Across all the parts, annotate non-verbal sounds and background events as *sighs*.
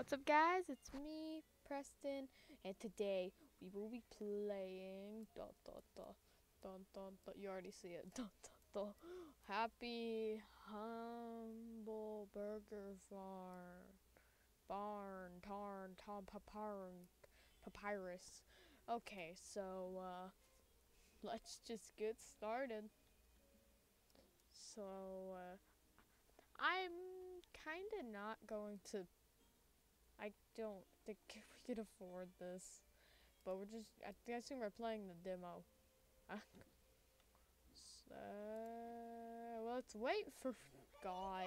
What's up, guys? It's me, Preston, and today we will be playing. You already see it. *laughs* Happy Humble Burger Farm. Barn, Tarn, Tom, Papyrus. Papyrus. Okay, so, uh, let's just get started. So, uh, I'm kind of not going to. I don't think *laughs* we can afford this, but we're just. I think I assume we're playing the demo. Ah. so let's wait for God.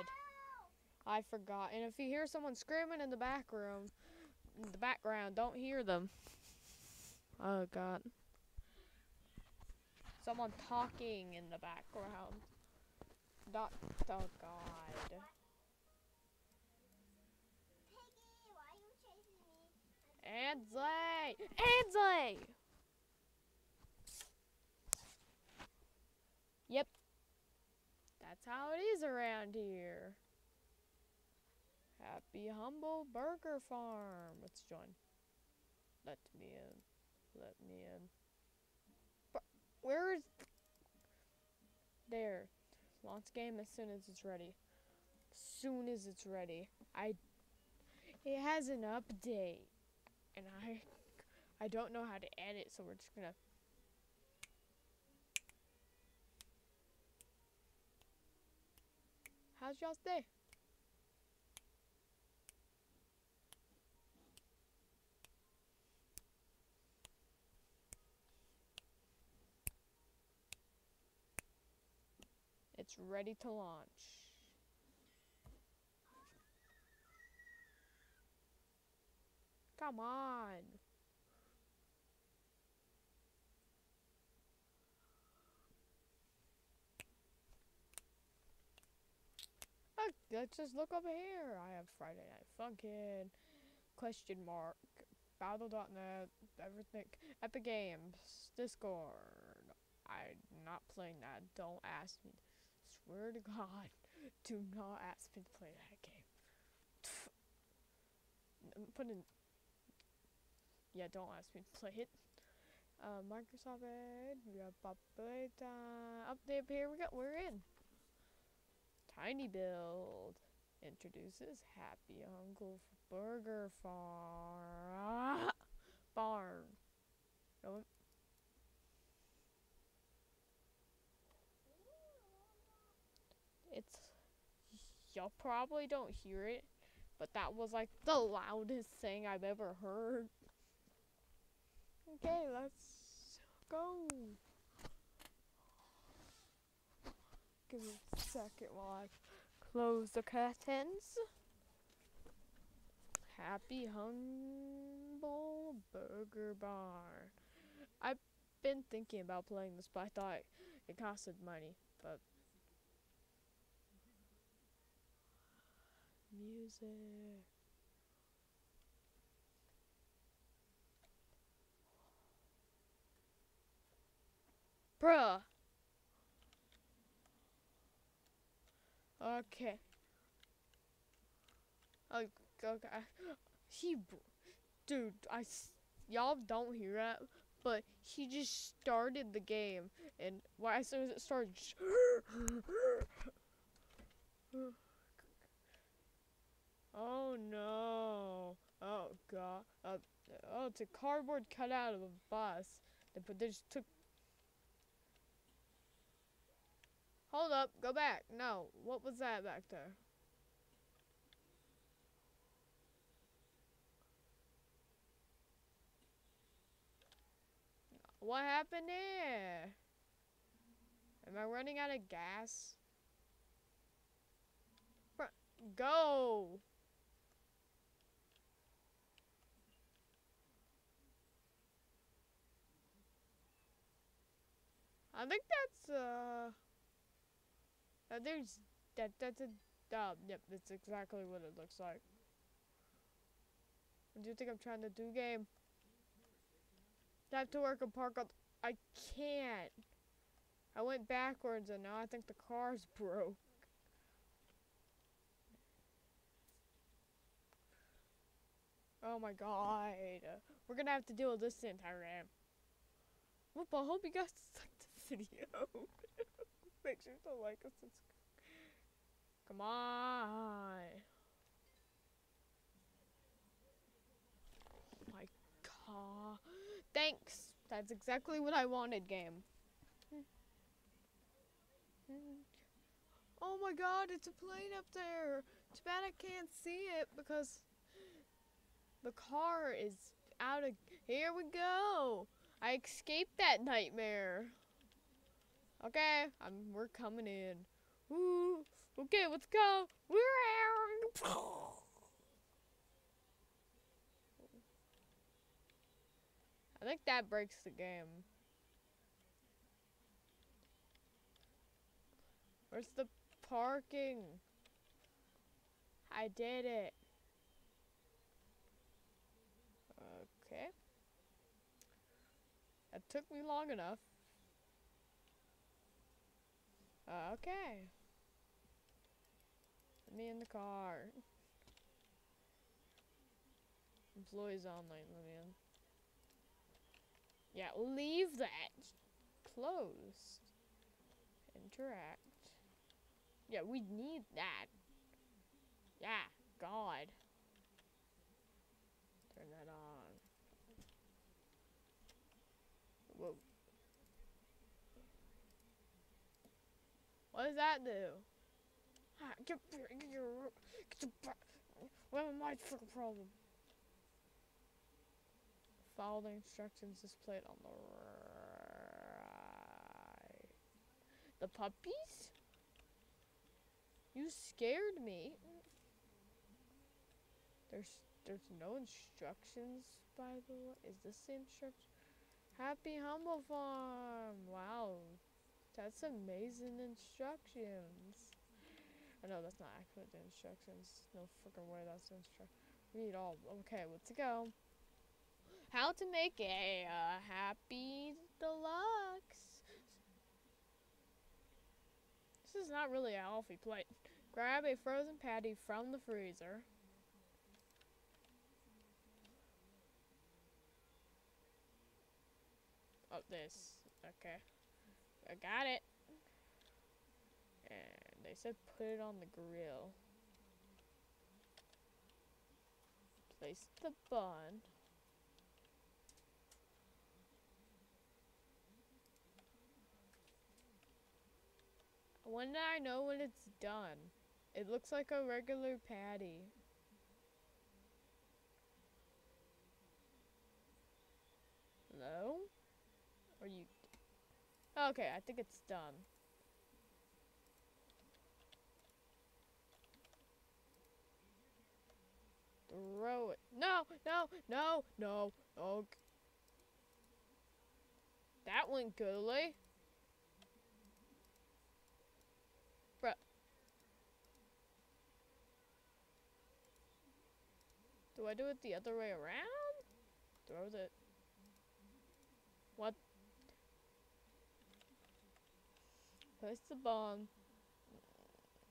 I forgot. And if you hear someone screaming in the back room, in the background, don't hear them. Oh God. Someone talking in the background. Dot. Oh God. Ansley! Ansley! Yep. That's how it is around here. Happy Humble Burger Farm. Let's join. Let me in. Let me in. But where is. There. Launch game as soon as it's ready. Soon as it's ready. I. It has an update and I I don't know how to edit, so we're just gonna How's y'all's day? It's ready to launch. Come on. Let's just look over here. I have Friday Night Funkin', question mark, Battle.net, everything, Epic Games, Discord. I'm not playing that. Don't ask me. Swear to God, *laughs* do not ask me to play that game. Put in yeah, don't ask me to play it. Uh, Microsoft we got Beta update. Here we go. We're in. Tiny Build introduces Happy Uncle Burger Farm *laughs* Barn. No, it's y'all probably don't hear it, but that was like the loudest thing I've ever heard. Okay, let's go. Give me a second while I close the curtains. Happy Humble Burger Bar. I've been thinking about playing this, but I thought it costed money. But music. Bruh. Okay. Okay. okay. He, dude, I, y'all don't hear that, but he just started the game, and why as soon as it started, *gasps* oh no, oh god, uh, oh, it's a cardboard cutout of a bus. They put, they just took Hold up, go back. No, what was that back there? What happened there? Am I running out of gas? Go! I think that's, uh... Uh, there's that. That's a. Yep, that's exactly what it looks like. What do you think I'm trying to do, game? I have to work and park on. I can't. I went backwards and now I think the car's *laughs* broke. Oh my god. We're gonna have to deal with this the entire game. Well, I hope you guys *laughs* liked the video. *laughs* Make sure to like and subscribe. Come on. Oh my god. Thanks. That's exactly what I wanted, game. Oh my god, it's a plane up there. Too bad I can't see it because the car is out of. Here we go. I escaped that nightmare. Okay, I'm. We're coming in. Woo. Okay, let's go. We're out! I think that breaks the game. Where's the parking? I did it. Okay. That took me long enough. Uh, okay. Let me in the car. Employees online, let me in. Yeah, leave that closed. Interact. Yeah, we need that. Yeah, God. Turn that on. Whoa. What does that do? Ah, Get, get your, get your, what am I fucking problem? Follow the instructions displayed on the right. The puppies? You scared me. There's there's no instructions by the way. Is this the instruction? Happy Humble Farm. Wow. That's amazing instructions. I know that's not accurate the instructions. No freaking way that's the instruction. Read all. Okay, let's go. How to make a uh, happy deluxe. This is not really a healthy plate. Grab a frozen patty from the freezer. Oh, this. Okay. I got it. And they said put it on the grill. Place the bun. When do I know when it's done? It looks like a regular patty. Hello? Are you... Okay, I think it's done. Throw it. No, no, no, no. Okay. That went goodly. Bruh. Do I do it the other way around? Throw the... What? Place the bomb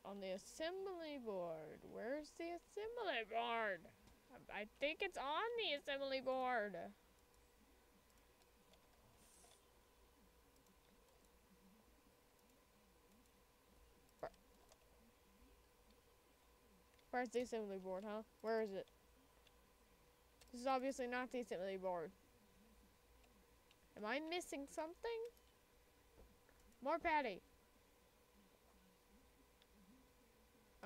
on the assembly board. Where's the assembly board? I- think it's on the assembly board. Where's the assembly board, huh? Where is it? This is obviously not the assembly board. Am I missing something? More patty.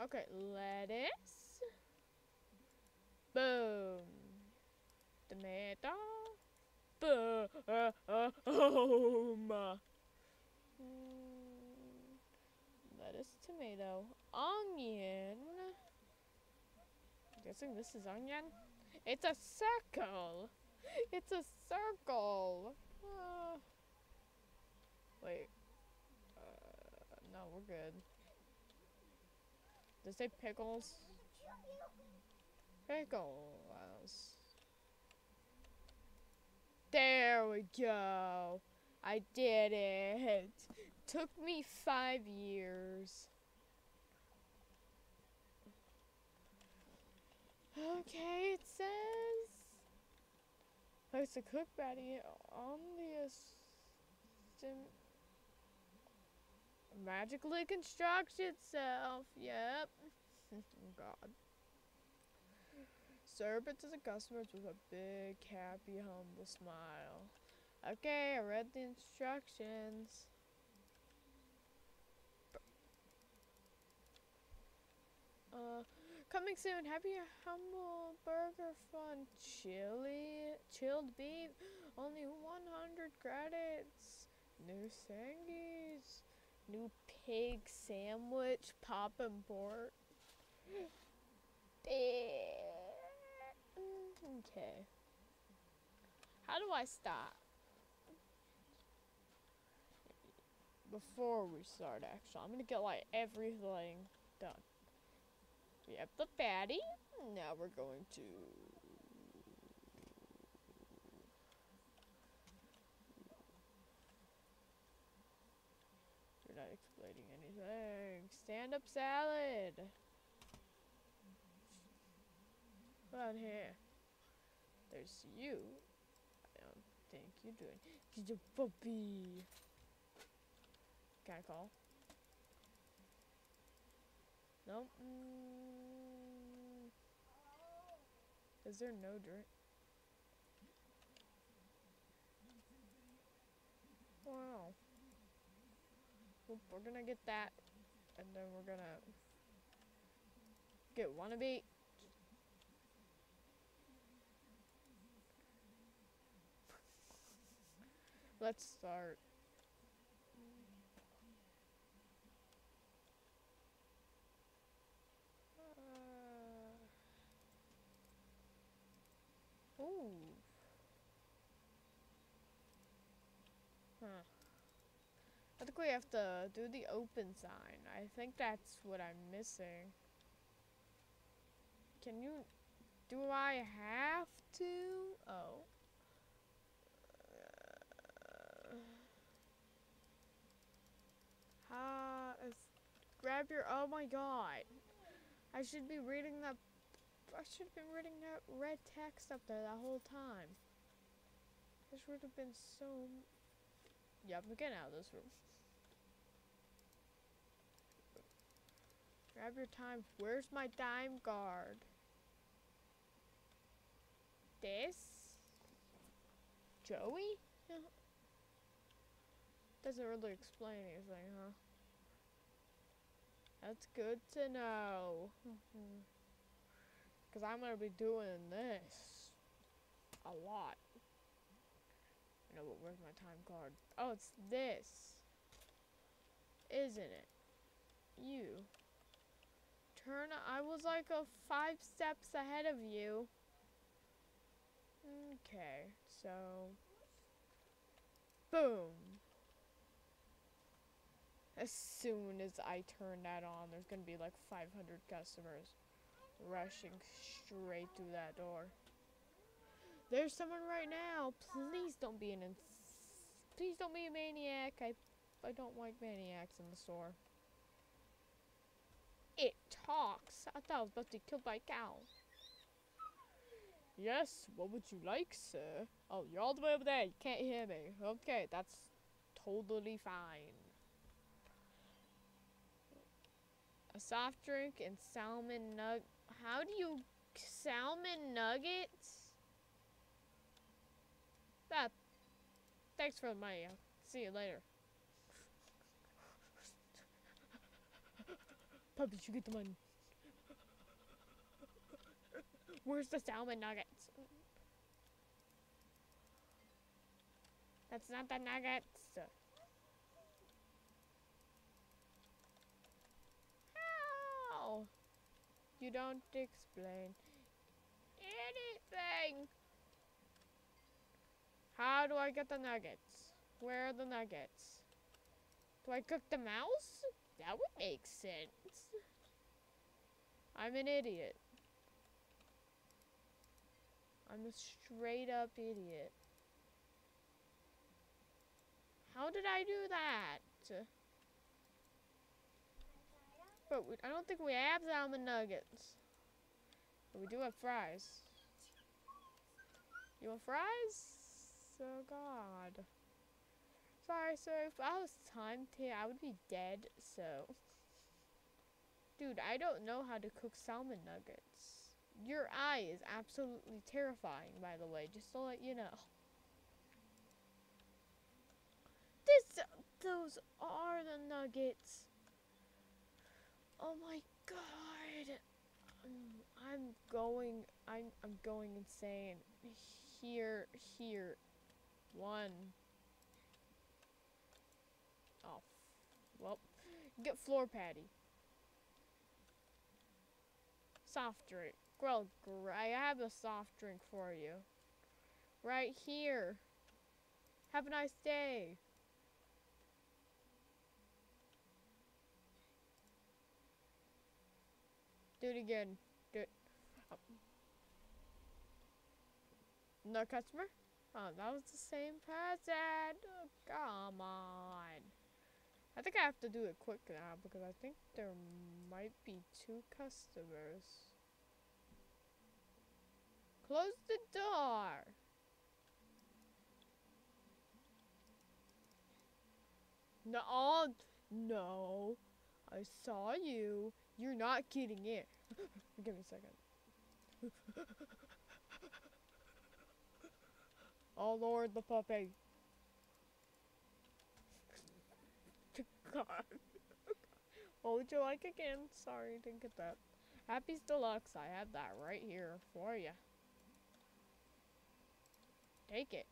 Okay, lettuce. Boom. Tomato. Boom. Lettuce, tomato, onion. I'm guessing this is onion. It's a circle. It's a circle. Uh, wait. Uh, no, we're good. Does it say pickles? Pickles. There we go. I did it. Took me five years. Okay, it says place to cook patty on the magically constructs itself. Yep. *laughs* God. Serve it to the customers with a big, happy, humble smile. Okay, I read the instructions. Uh, coming soon. Happy humble burger fun. Chili, chilled beef. Only 100 credits. New sangies. New pig sandwich. Pop and port. okay. How do I stop? Before we start, actually, I'm gonna get like everything done. We have the fatty. Now we're going to. Not explaining anything. Stand up salad. What here? There's you. I don't think you're doing. She's a puppy. Can I call? Nope. Mm. Is there no drink? Wow. We're gonna get that, and then we're gonna get wannabe. *laughs* Let's start. Uh, ooh. Huh. I think we have to do the open sign. I think that's what I'm missing. Can you... Do I have to? Oh. Uh, grab your... Oh my god. I should be reading that... I should have been reading that red text up there that whole time. This would have been so... Yep, I'm getting out of this room. Grab your time. Where's my dime guard? This? Joey? Doesn't really explain anything, huh? That's good to know. *laughs* Because I'm going to be doing this a lot. Know, but where's my time card? Oh, it's this. Isn't it? You. Turn, I was like a five steps ahead of you. Okay, so. Boom. As soon as I turn that on, there's gonna be like 500 customers rushing straight through that door. There's someone right now. Please don't be an please don't be a maniac. I I don't like maniacs in the store. It talks. I thought I was about to kill by a cow. Yes, what would you like, sir? Oh, you're all the way over there. You can't hear me. Okay, that's totally fine. A soft drink and salmon nug. How do you salmon nuggets? That. Thanks for the money. I'll see you later. Puppy, you get the money. Where's the salmon nuggets? That's not the nuggets. How? You don't explain anything. How do I get the nuggets? Where are the nuggets? Do I cook the mouse? That would make sense. I'm an idiot. I'm a straight up idiot. How did I do that? But we, I don't think we have salmon nuggets. But we do have fries. You want fries? Oh God. Sorry, sir. If I was timed here, I would be dead. So, dude, I don't know how to cook salmon nuggets. Your eye is absolutely terrifying, by the way. Just to let you know. This, those are the nuggets. Oh my God. I'm going. I'm. I'm going insane. Here. Here. One. Oh. Well. Get floor patty. Soft drink. Well, I have a soft drink for you. Right here. Have a nice day. Do it again. Do it. Oh. No customer? Oh, that was the same person. Oh, come on. I think I have to do it quick now because I think there might be two customers. Close the door. No, oh, no. I saw you. You're not getting in. *laughs* Give me a second. *laughs* oh Lord, the puppy. God. what would you like again? Sorry, didn't get that. Happy's Deluxe. I have that right here for you. Take it.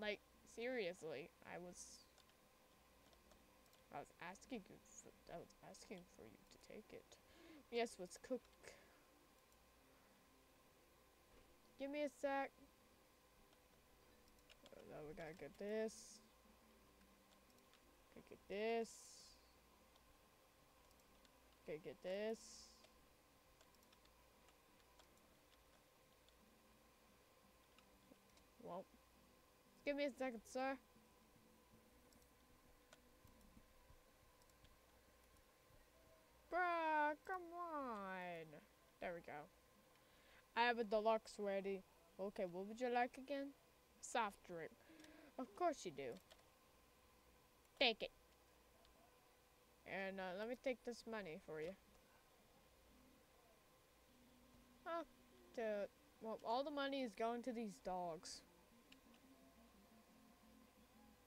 like seriously, I was I was asking you for, I was asking for you to take it. Yes, let's cook. Give me a sec. Now we gotta get this. Okay, get this. Okay, get this. Well, give me a second, sir. Bruh, come on. There we go. I have a deluxe ready. Okay, what would you like again? Soft drink. Of course you do. Take it. And uh, let me take this money for you. Oh, to, well, all the money is going to these dogs.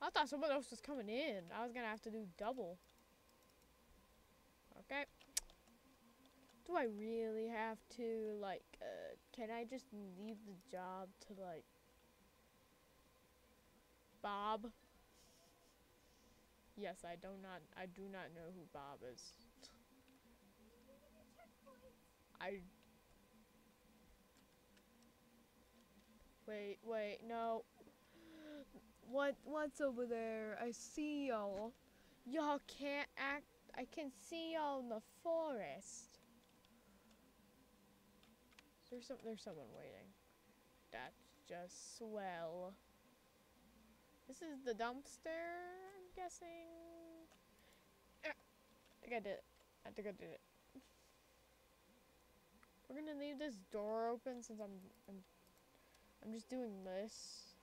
I thought someone else was coming in. I was gonna have to do double. Okay. Do I really have to, like, uh, can I just leave the job to, like, Bob? Yes, I do not, I do not know who Bob is. I. Wait, wait, no. What, what's over there? I see y'all. Y'all can't act I can see y'all in the forest. There's some there's someone waiting. That's just swell. This is the dumpster, I'm guessing. Ah, I think I did it. I think I did it. We're gonna leave this door open since I'm I'm I'm just doing this.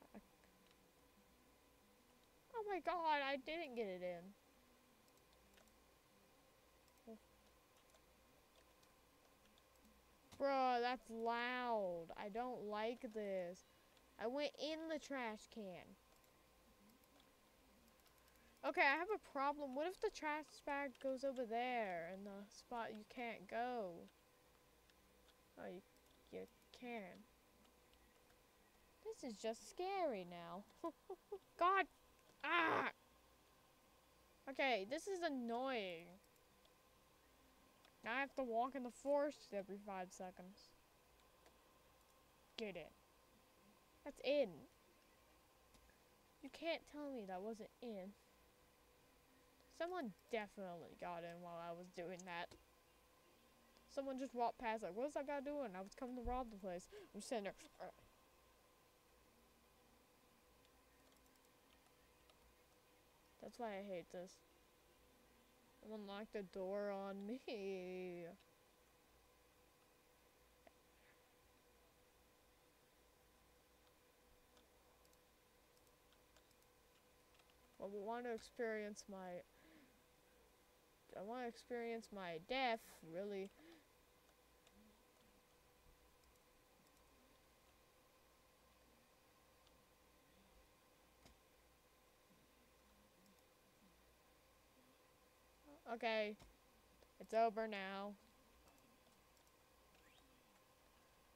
Oh my god, I didn't get it in. Bruh, that's loud. I don't like this. I went in the trash can. Okay, I have a problem. What if the trash bag goes over there in the spot you can't go? Oh, you, you can. This is just scary now. *laughs* God. Ah! Okay, this is annoying. Now I have to walk in the forest every five seconds. Get in. That's in. You can't tell me that wasn't in. Someone definitely got in while I was doing that. Someone just walked past like, what's that guy doing? I was coming to rob the place. I'm sitting there. That's why I hate this. Someone locked the door on me. Well, we want to experience my... I want to experience my death, really. Okay, it's over now.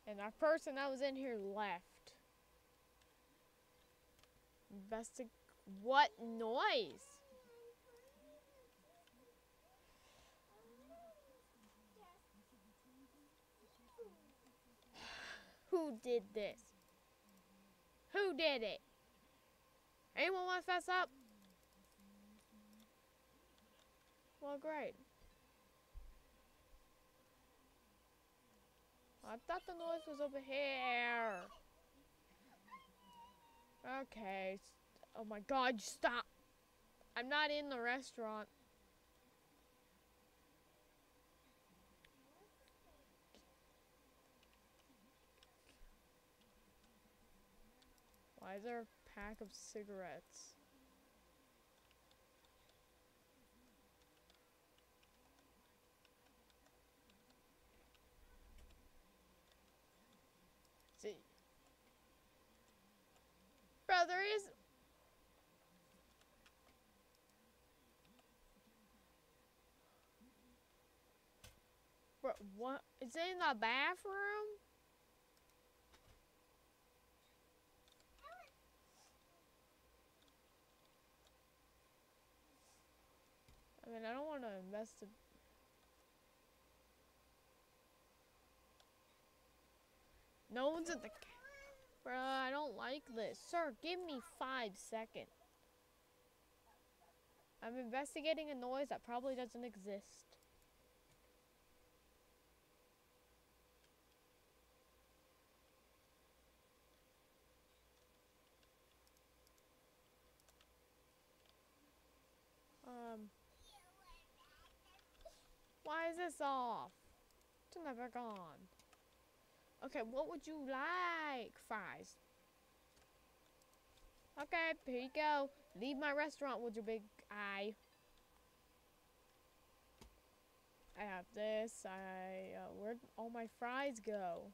And that person that was in here left. Investig- What noise? *sighs* Who did this? Who did it? Anyone want to fess up? Well, great. I thought the noise was over here. Okay. Oh my god, stop. I'm not in the restaurant. Why is there a pack of cigarettes? See. Bro, there is. Bro, what? Is it in the bathroom? I mean, I don't want to invest. No one's at the. Bruh, I don't like this. Sir, give me five seconds. I'm investigating a noise that probably doesn't exist. Um. Why is this off? It's never on. Okay, what would you like? Fries. Okay, here you go. Leave my restaurant with your big eye. I have this. I uh, where'd all my fries go?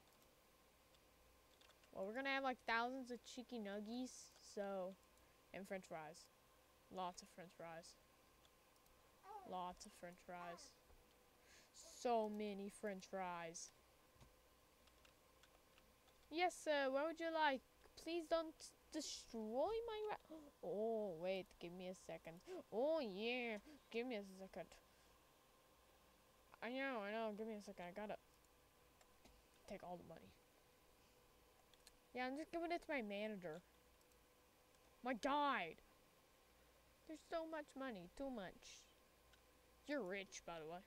Well, we're gonna have like thousands of cheeky nuggies, so and French fries, lots of French fries, lots of French fries, so many French fries. Yes, sir. What would you like? Please don't destroy my ra- *gasps* Oh, wait. Give me a second. Oh, yeah. Give me a second. I know, I know. Give me a second. I gotta take all the money. Yeah, I'm just giving it to my manager. My guide. There's so much money. Too much. You're rich, by the way.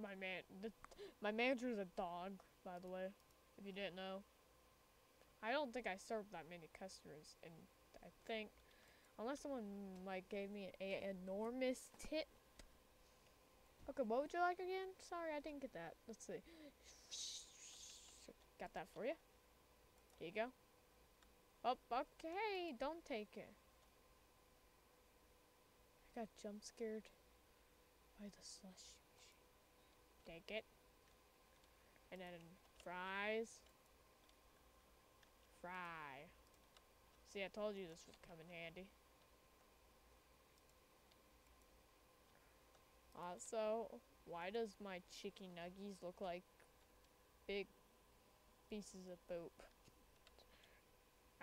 My man, the, my manager's a dog, by the way, if you didn't know. I don't think I served that many customers, and I think, unless someone like gave me an enormous tip. Okay, what would you like again? Sorry, I didn't get that. Let's see. Got that for you. Here you go. Oh, okay. Don't take it. I got jump scared by the slush. Take it. And then fries. Fry. See, I told you this would come in handy. Also, why does my chicken nuggies look like big pieces of poop?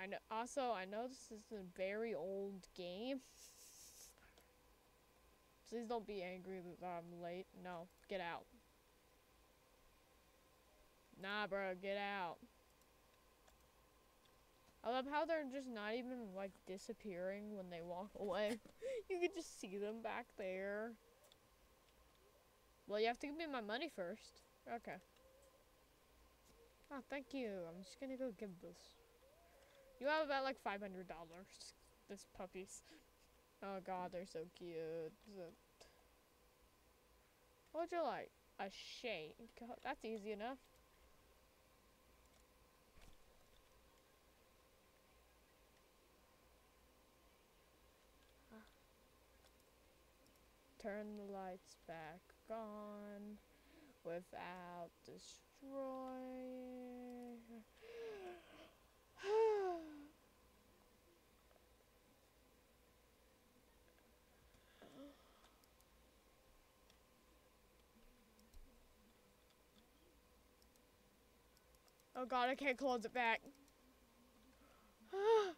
I know. Also, I know this is a very old game. Please don't be angry that I'm late. No, get out. Nah, bro, get out. I love how they're just not even like disappearing when they walk *laughs* away. you can just see them back there. Well, you have to give me my money first. Okay. Oh, thank you. I'm just gonna go give this. You have about like $500. This puppies. Oh god, they're so cute. So- What would you like? A shake. That's easy enough. Turn the lights back on without destroying. *sighs* oh god, I can't close it back. *sighs* Ah.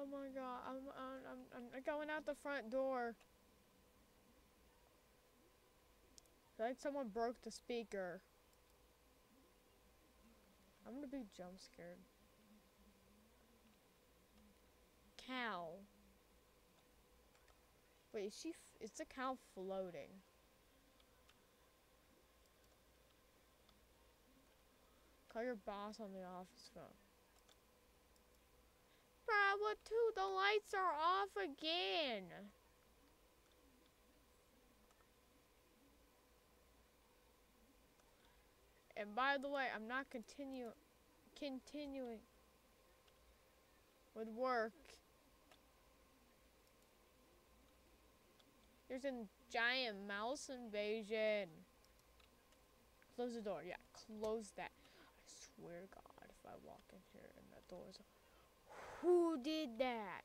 Oh my god, I'm, I'm, I'm, I'm going out the front door. I think someone broke the speaker. I'm gonna be jump scared. Cow. Wait, is she? It's a cow floating. Call your boss on the office phone. Too? The lights are off again. And by the way, I'm not continue continuing with work. There's a giant mouse invasion. Close the door. Yeah, close that. I swear to God, if I walk in here and that door is who did that?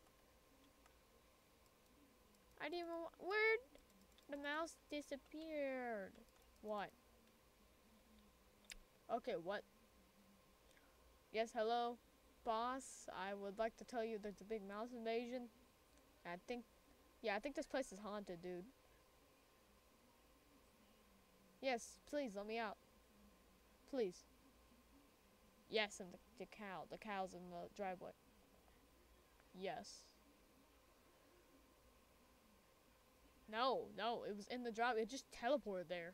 I didn't even. Where? The mouse disappeared. What? Okay, what? Yes, hello, boss. I would like to tell you there's a big mouse invasion. I think, yeah, I think this place is haunted, dude. Yes, please, let me out. Please. Yes, and the, the cow. The cow's in the driveway. Yes. No, no, it was in the driveway. It just teleported there.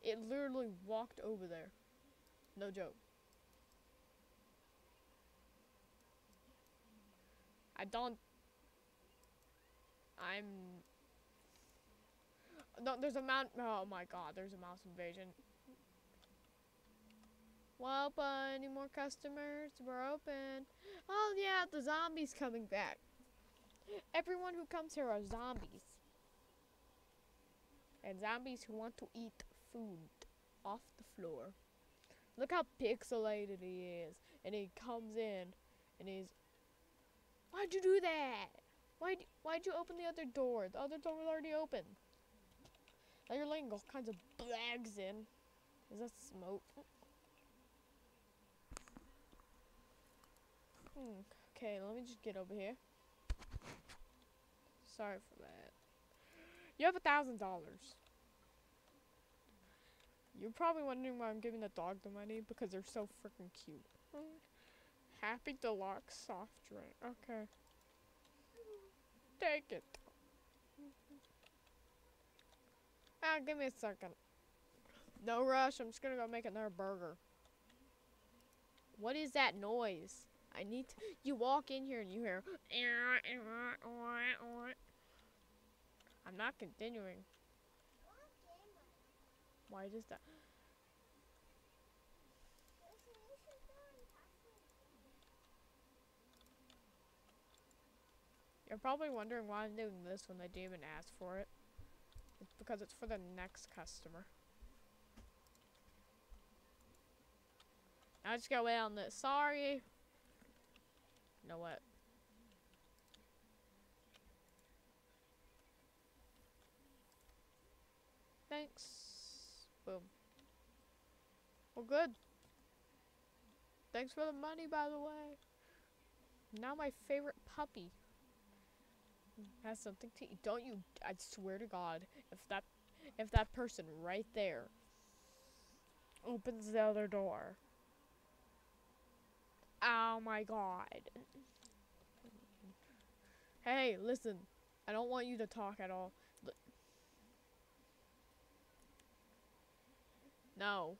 It literally walked over there. No joke. I don't. I'm. No, there's a mount. Oh my god, there's a mouse invasion. Well, but any more customers? We're open. Oh yeah, the zombies coming back. Everyone who comes here are zombies. And zombies who want to eat food off the floor. Look how pixelated he is. And he comes in and he's Why'd you do that? Why'd, why'd you open the other door? The other door was already open. Now you're letting all kinds of bags in. Is that smoke? Okay, let me just get over here. Sorry for that. You have a thousand dollars. You're probably wondering why I'm giving the dog the money because they're so freaking cute. Happy Deluxe soft drink. Okay. Take it. Ah, give me a second. No rush. I'm just gonna go make another burger. What is that noise? I need to. You walk in here and you hear. I'm not continuing. Why does that? You're probably wondering why I'm doing this when they didn't even ask for it. It's because it's for the next customer. I just go on this. Sorry. You know what? Thanks. Boom. Well, good. Thanks for the money, by the way. Now my favorite puppy has something to eat. Don't you? I swear to God, if that, if that person right there opens the other door. Oh my God. Hey, listen. I don't want you to talk at all. No.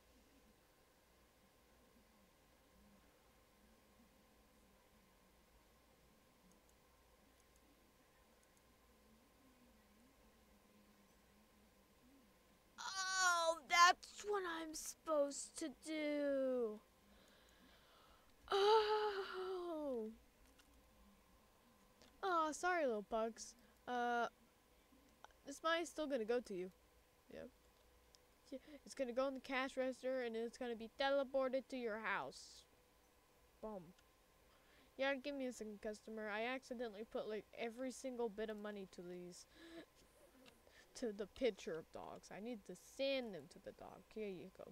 Oh, that's what I'm supposed to do. Oh. Oh, sorry, little pugs. Uh, this money's still gonna go to you. Yeah, It's gonna go in the cash register and it's gonna be teleported to your house. Boom. Yeah, give me a second, customer. I accidentally put like every single bit of money to these, to the picture of dogs. I need to send them to the dog. Here you go.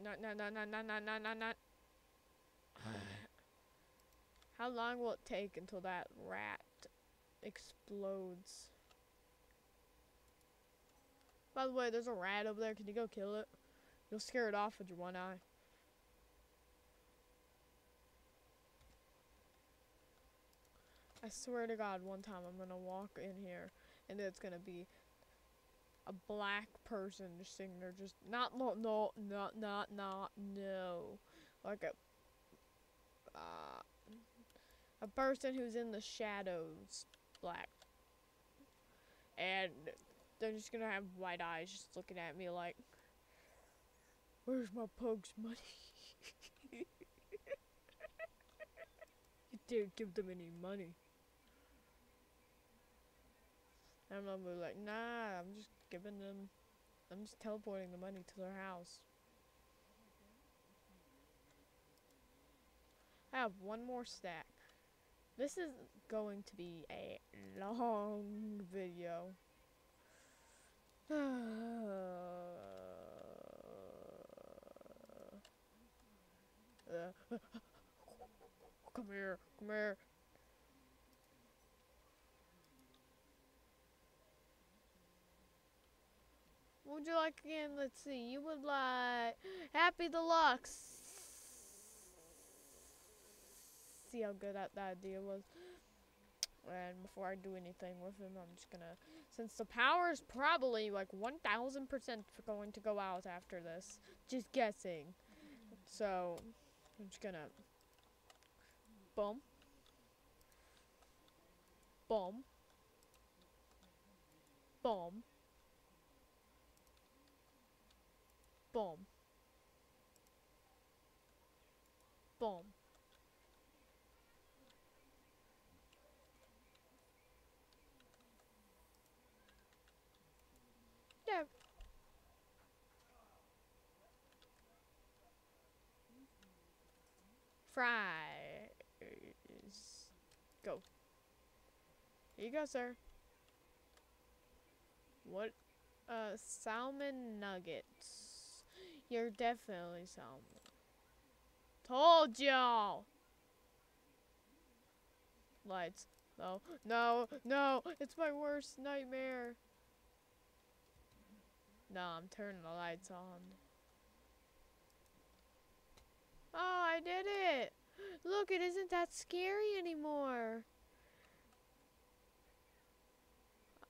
No, no, no, no, no, no, no, no, no. *sighs* How long will it take until that rat explodes? By the way, there's a rat over there. Can you go kill it? You'll scare it off with your one eye. I swear to God, one time I'm gonna walk in here and it's gonna be a black person just sitting there, just not no no not not not no, like a uh, a person who's in the shadows, black, and they're just gonna have white eyes, just looking at me like, "Where's my pug's money?" *laughs* you didn't give them any money. And I'm gonna be like, nah, I'm just giving them, I'm just teleporting the money to their house. I have one more stack. This is going to be a long video. *sighs* Come here, come here. What would you like again? Let's see. You would like Happy Deluxe. See how good that, that idea was. And before I do anything with him, I'm just gonna. Since the power is probably like 1000% going to go out after this. Just guessing. So, I'm just gonna. Boom. Boom. Boom. Boom. Boom. Yeah. Fries. Go. Here you go, sir. What? Uh, salmon nuggets. You're definitely salmon. Told y'all. Lights. No, no, no. It's my worst nightmare. No, I'm turning the lights on. Oh, I did it. Look, it isn't that scary anymore.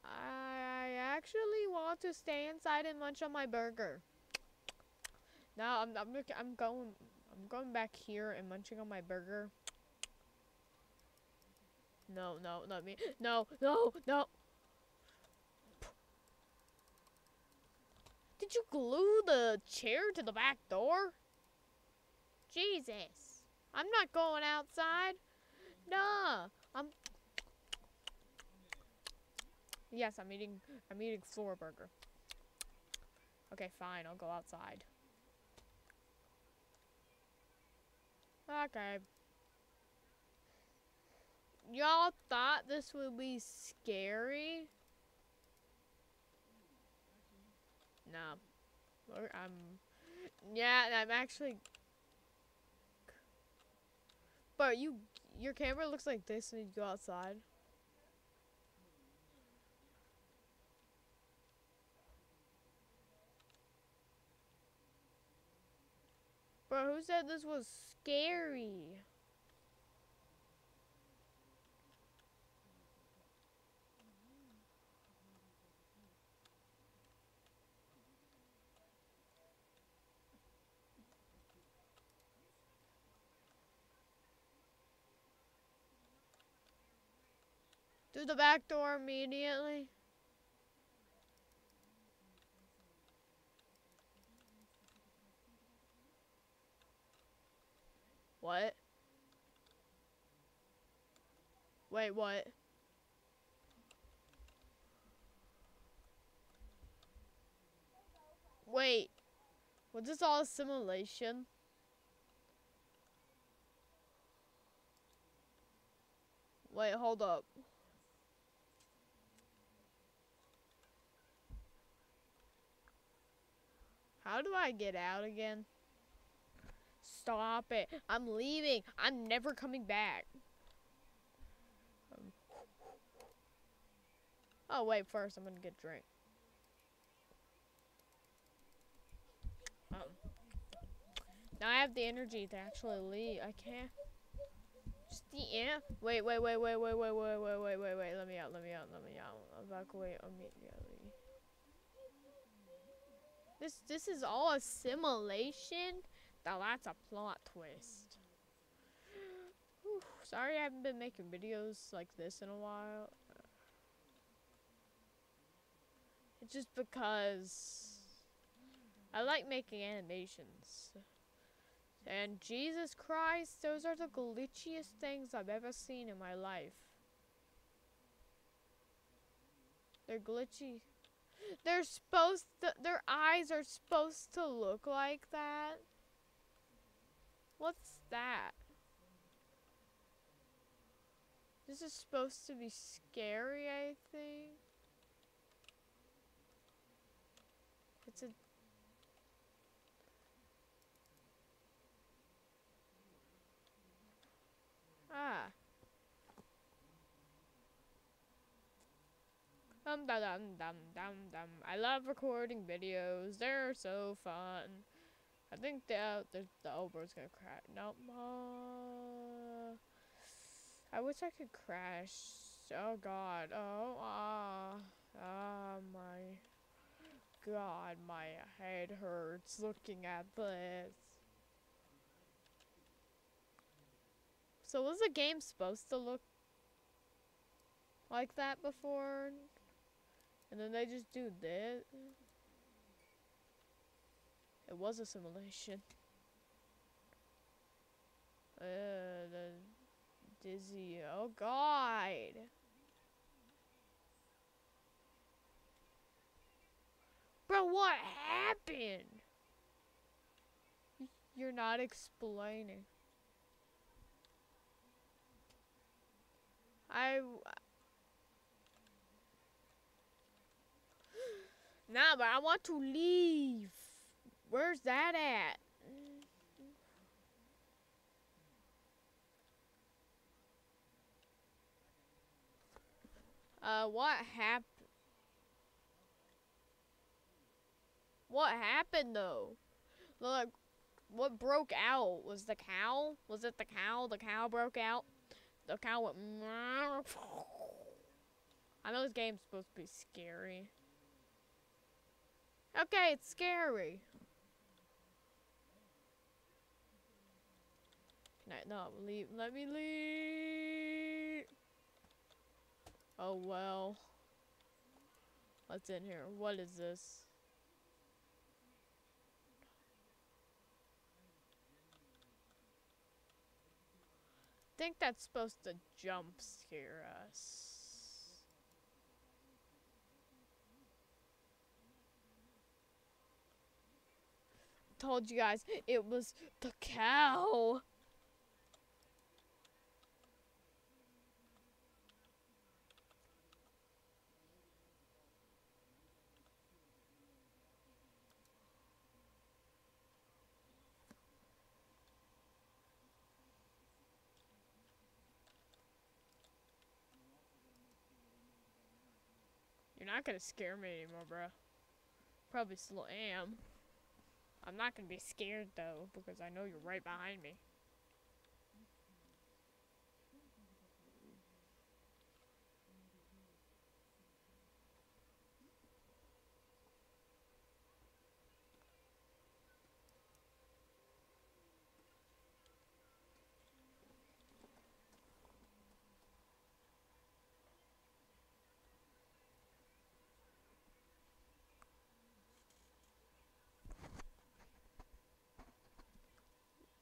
I actually want to stay inside and munch on my burger. Now I'm I'm I'm going I'm going back here and munching on my burger. No, no, not me. No, no, no. Did you glue the chair to the back door? Jesus. I'm not going outside. No. I'm Yes, I'm eating I'm eating floor burger. Okay, fine, I'll go outside. Okay. Y'all thought this would be scary? No. I'm um, Yeah, I'm actually But you your camera looks like this when you go outside. Bro, who said this was scary? Through the back door immediately. What? Wait, what? Wait. Was this all a simulation? Wait, hold up. How do I get out again? Stop it. I'm leaving. I'm never coming back. Oh, wait, first I'm gonna get a drink. Um, now I have the energy to actually leave. I can't. Just the amp. Wait, wait, wait, wait, wait, wait, wait, wait, wait, wait, wait. Let me out. Let me out. Let me out. Evacuate immediately. This this is all a simulation. Now that's a plot twist. Whew, sorry I haven't been making videos like this in a while. It's just because I like making animations. And Jesus Christ, those are the glitchiest things I've ever seen in my life. They're glitchy. They're supposed to, their eyes are supposed to look like that. What's that? This is supposed to be scary, I think. It's a Ah. Dum dum dum dum dum dum. I love recording videos. They're so fun. I think the uh, the the Ober's gonna crash. Nope. Uh, I wish I could crash. Oh God. Oh ah. Ah my God. My head hurts looking at this. So was the game supposed to look like that before? And then they just do this? It was a simulation. Uh, the dizzy. Oh God. Bro, what happened? You're not explaining. I. Nah, but I want to leave. Where's that at? Uh, what happened? What happened though? Look, what broke out? Was the cow? Was it the cow? The cow broke out? The cow went. *laughs* I know this game's supposed to be scary. Okay, it's scary. Can I not leave? Let me leave. Oh well. What's in here? What is this? I think that's supposed to jump scare us. Told you guys it was the cow. You're not gonna scare me anymore, bro. Probably still am. I'm not gonna be scared though, because I know you're right behind me.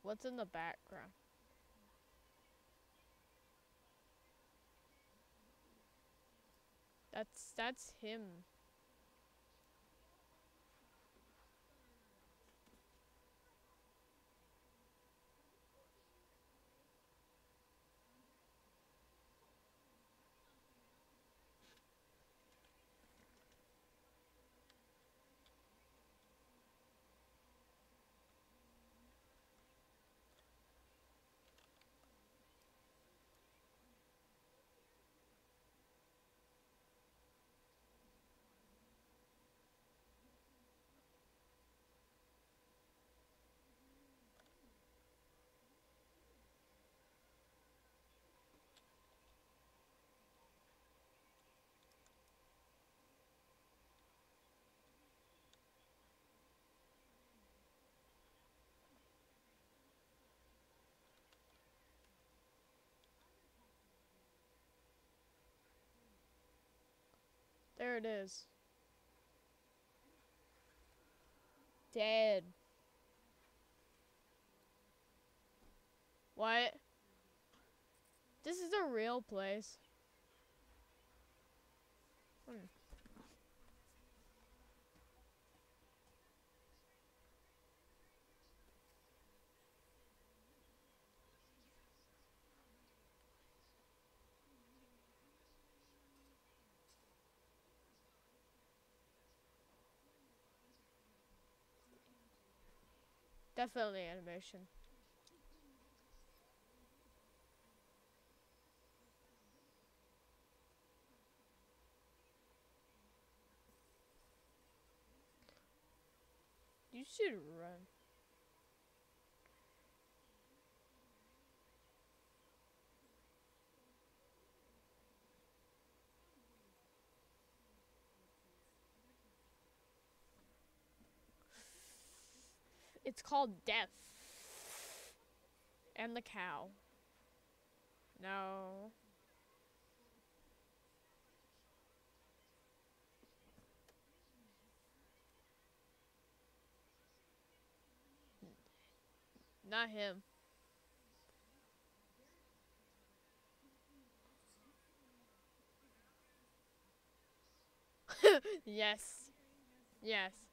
What's in the background? That's that's him. There it is. Dead. What? This is a real place. Hmm. Definitely animation. You should run. It's called Death. And the cow. No. Not him. *laughs* yes. Yes.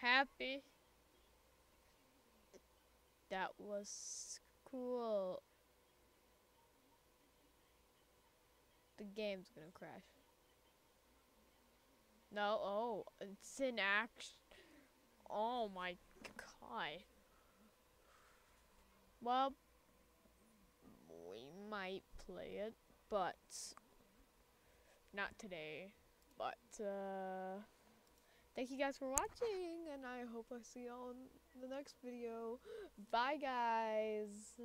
Happy. That was cool. The game's gonna crash. No, oh, it's in action. Oh my god. Well, we might play it, but not today. But, uh, thank you guys for watching, and I hope I see y'all in the next video. Bye, guys.